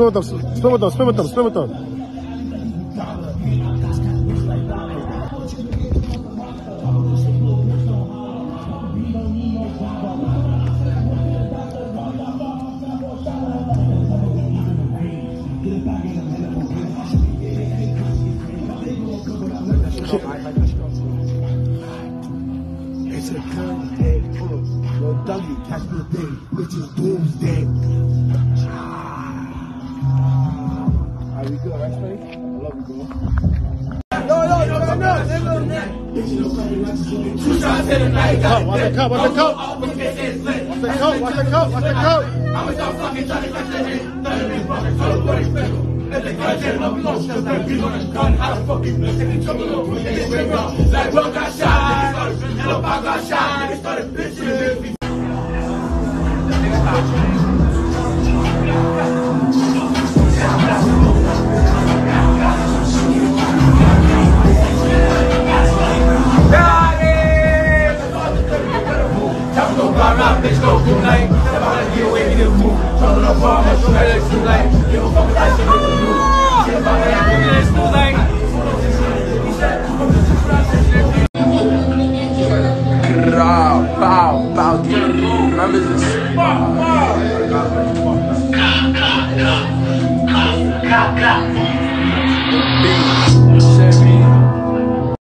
Что вы там, что вы там, что вы там, что вы там? It's a cold head full of your doggy, catch the day, which is doomsday. Cup, the cup? Watch the cup? Watch the cup? The? I'm a dog fucking fucking what is special. If they it, I'm lost. Cause I'm gun. How the fuck you look? Put. Like, welcome. Ride around, bitch, go through night. Never wanna get away, we didn't move. Trouble up on my shoe, that's too light. Give a fuck if I should make a move. Bow, bow, get Remember this.